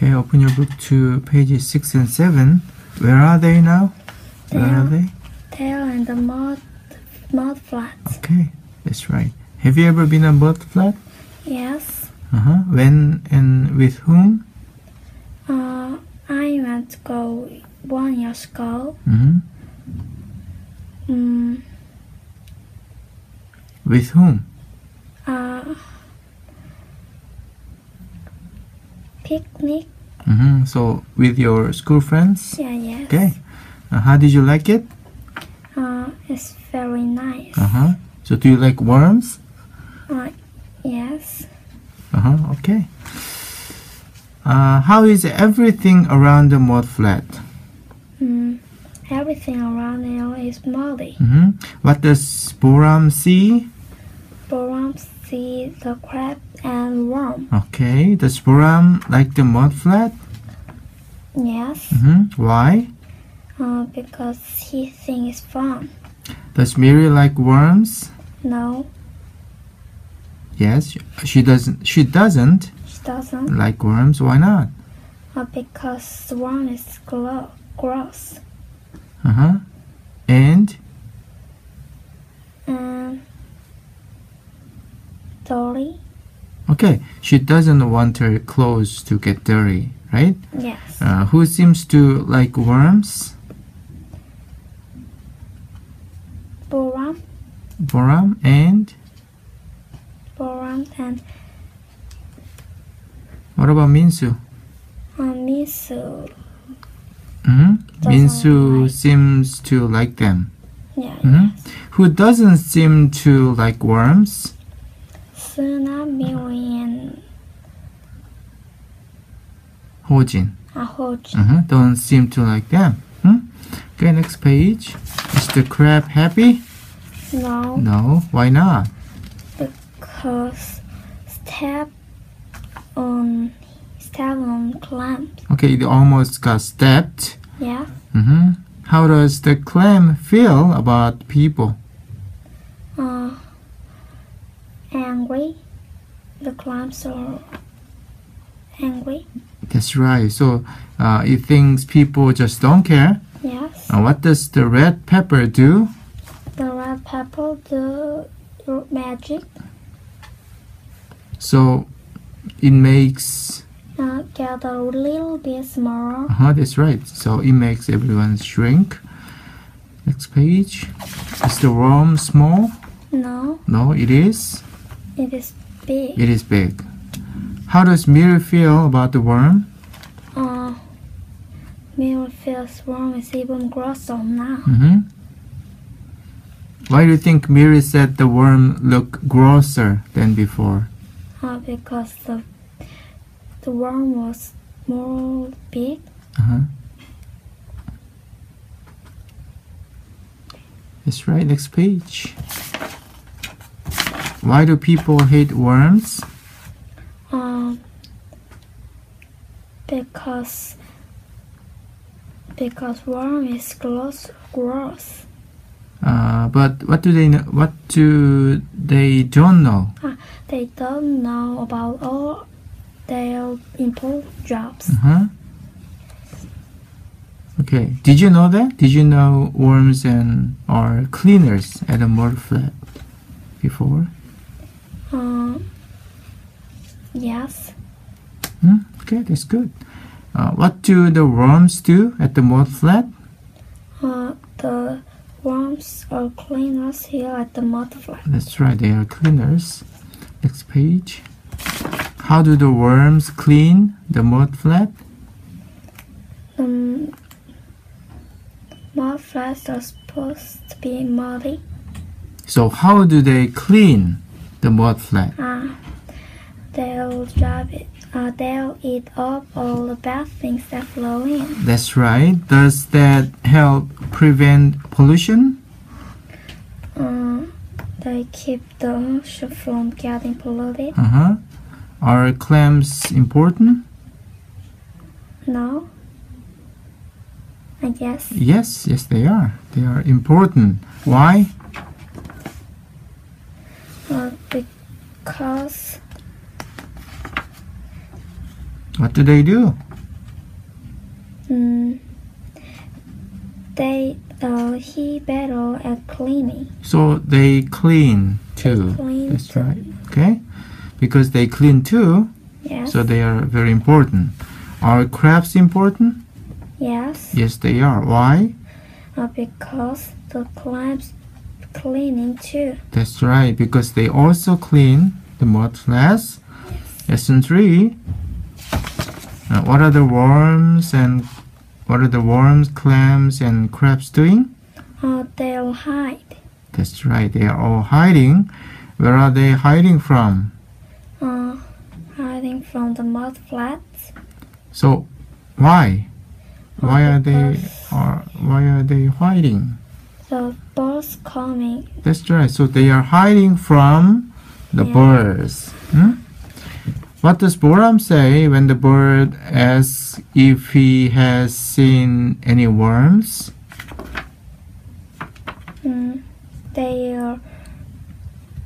Okay, open your book to pages 6 and 7. Where are they now? Where are they? Tail and the mud, mud flats. Okay, that's right. Have you ever been on mud flat? Yes. Uh-huh. When and with whom? Uh, I went to go one year ago. hmm Mm, With whom? uh, picnic. Hmm So, with your school friends? Yeah, yes. Okay. Uh, how did you like it? Uh, it's very nice. Uh-huh. So, do you like worms? Uh, yes. Uh-huh. Okay. Uh, how is everything around the mud flat? Mm, everything around here is muddy. hmm What does Boram see? Boram see the crab and worm. Okay. Does Boram like the mud flat? Yes. hmm Why? Uh, because he thinks it's fun. Does Mary like worms? No, Yes. She doesn't. She doesn't she doesn't. like worms. Why not? Uh, because worm is gross. Uh huh. And And dirty. okay, she doesn't want her clothes to get dirty, right? Yes. Uh, who seems to like worms? Boram, Boram and Boram, and what about Minsu? uh, hmm Doesn't Minsu like. seems to like them. Yeah. Mhm. Who doesn't seem to like worms? Suna, Miri, and Hojin. Uh Don't seem to like them. Hmm? Okay, next page. Is the crab happy? No, No. Why not? because step on step on clamp. Okay, it almost got stepped. Yeah. hmm How does the clam feel about people? Uh, angry. The clams are angry. That's right. So uh, it thinks people just don't care. Yes. Uh, what does the red pepper do? The red pepper do magic. So it makes. Uh, get a little bit smaller. Uh-huh, that's right. So it makes everyone shrink. Next page. Is the worm small? No, No, it is. it is big. It is big. How does Miri feel about the worm? Uh, feels worm is even grosser now. hmm Why do you think Miri said the worm looked grosser than before? Uh, because the the worm was more big. Uh-huh. That's right, next page. Why do people hate worms? Um, because because worm is gross. Gross. Uh, but what do they know? What do they don't know? They don't know about all their important jobs. Uh-huh. Okay. Did you know that? Did you know worms and are cleaners at a mud flat before? Um, yes. Hmm? Okay, that's good. Uh, what do the worms do at the mud flat? Uh, the worms are cleaners here at the mud flat. That's right, they are cleaners. Next page. How do the worms clean the mud flat? The mud flats are supposed to be muddy. So how do they clean the mud flat? Uh, they'll drive it. Uh, they'll eat up all the bad things that flow in. That's right. Does that help prevent pollution? Uh, they keep the ocean from getting polluted. Uh-huh. Are clams important? No. I guess. Yes, yes they are. They are important. Why? Uh, because What do they do? Mm, they uh, he better at cleaning. So they clean too. Clean That's too. right. Okay? Because they clean too, Yes. so they are very important. Are crabs important? yes. Yes, they are. Why? Uh, because the crabs cleaning too. That's right, because they also clean the mud flats. Lesson 3. Uh, what are the worms and what are the worms, clams, and crabs doing? Uh, they'll hide. That's right, they are all hiding. Where are they hiding from? Uh, hiding from the mud flats. So, why? Why are they are why are they hiding? The birds coming. That's right. So they are hiding from the Yeah. birds. Hmm? What does Boram say when the bird asks if he has seen any worms? Mm, they are.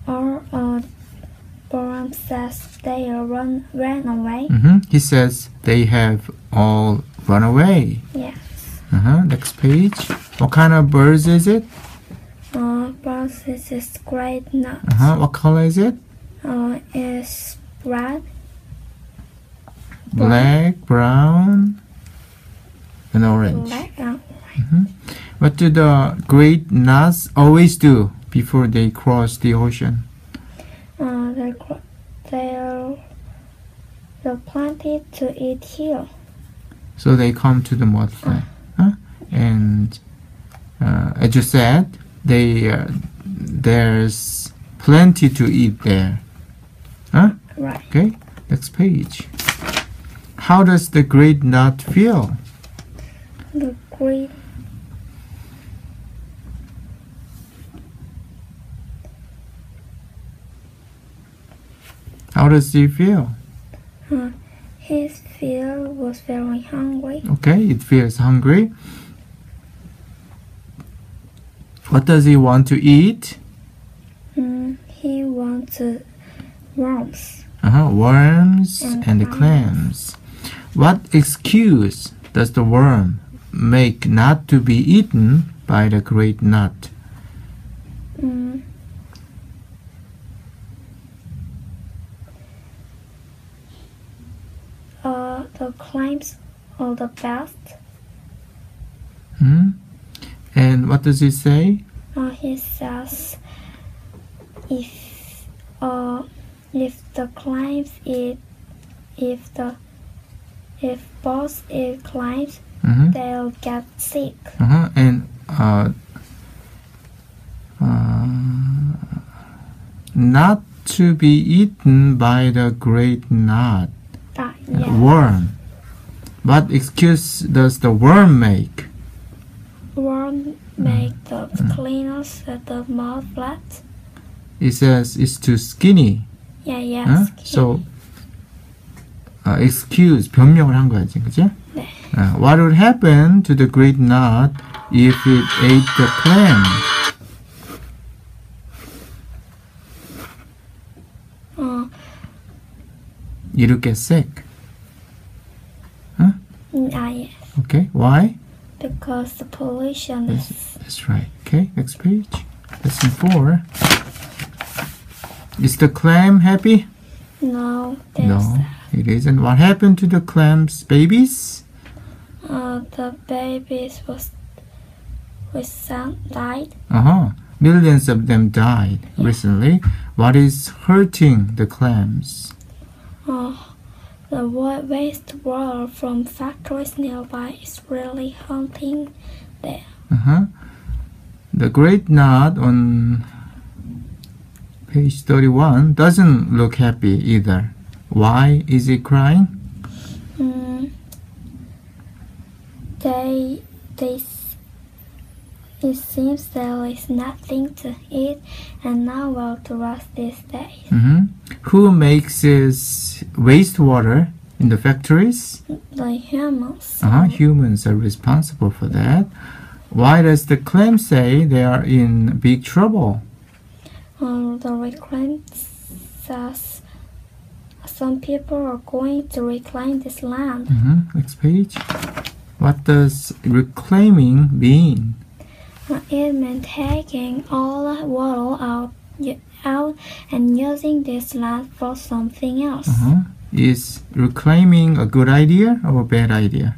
Or uh, Boram says they are run ran away. hmm He says they have all run away. Yes. Uh-huh. Next page. What kind of birds is it? Uh, birds is great nut. Uh-huh. What color is it? Uh, is red. Black, brown, and orange. Black and What do the great knots always do before they cross the ocean? uh, they're they're they're planted to eat here. So they come to the mud flat. Huh? And uh, as you said, they uh, there's plenty to eat there. Right. Okay, next page. How does the great knot feel? The great How does he feel? his field was very hungry. Okay, it feels hungry. What does he want to eat? Mm, he wanted worms. Uh-huh, worms And and the clams. What excuse does the worm make not to be eaten by the great knot? Mm. Uh, the claims are the best. Hmm? And what does he say? Uh, he says if uh, if the claims it if the if both it claims hmm they'll get sick. Uh-huh. And uh, uh, not to be eaten by the great That, uh, yeah. worm. What excuse does the worm make? Worm make the cleaners at the mouth flat. It says it's too skinny. Yeah, yes. 어? So, uh, excuse 변명을 한 거지, 그지? 네. Uh, what would happen to the great nut if it ate the clam? 어, It would get sick. mm, ah, yes. Okay, why? Because the pollution Yes. is That's right. Okay, next page. Lesson four. Is the clam happy? no. There's No, it isn't. What happened to the clam's babies? uh, the babies was with son died. Uh huh. Millions of them died recently. What is hurting the clams? Uh, the wa- wastewater from factories nearby is really haunting them. Uh-huh. The great knot on page 31 doesn't look happy either. Why is it crying? Mm, they they it seems there is nothing to eat and now well to rest these days. hmm Who makes this wastewater in the factories? The humans. Uh-huh. Humans are responsible for that. Why does the clam say they are in big trouble? Uh, the reclaim says some people are going to reclaim this land. hmm Next page. What does reclaiming mean? Uh, It meant taking all the water out, out and using this land for something else. Uh-huh. Is reclaiming a good idea or a bad idea?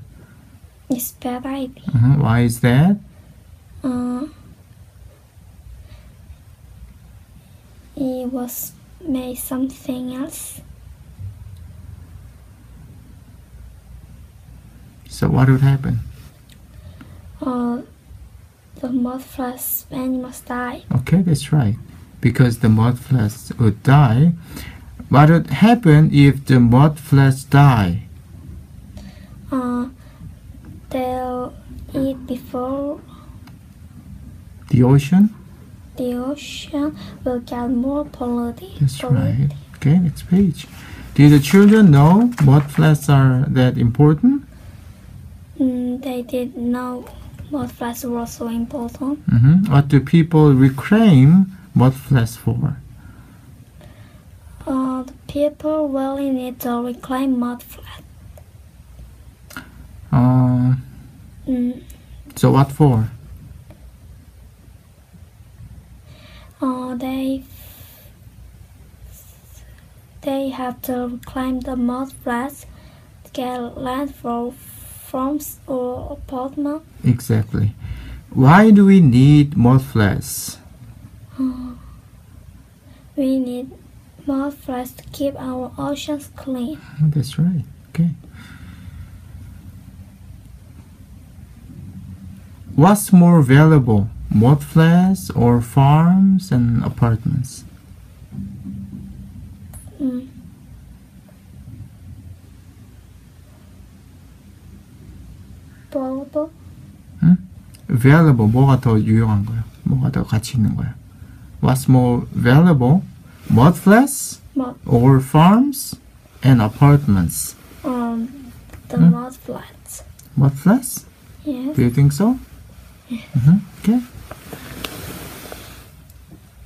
It's bad idea. Uh-huh. Why is that? Uh, it was made something else. So what would happen? Uh, the mud flash animals die. Okay, that's right. Because the mud flash would die. What would happen if the mud flash die? Uh, they'll eat before The ocean? the ocean will get more polluted. That's polluted. right. Okay, next page. Do the children know mud flashes are that important? Mm, they did know mud flash was so important. hmm What do people reclaim mud flash for? Uh, the people really need to reclaim mud flash. Uh, Mm, so what for? uh, they they have to reclaim the mud flats to get land for farms or apartment. Exactly. Why do we need mud flashes? We need more flats to keep our oceans clean. That's right. Okay. What's more valuable, mud flats or farms and apartments? Mm. Valuable? valuable 뭐가 더 유용한 거야? 뭐가 더 가치 있는 거야? What's more valuable, mud flats Mud, or farms and apartments? um, the Hmm? mud flats. Mud flats? Yes. Do you think so? Mhm. Okay.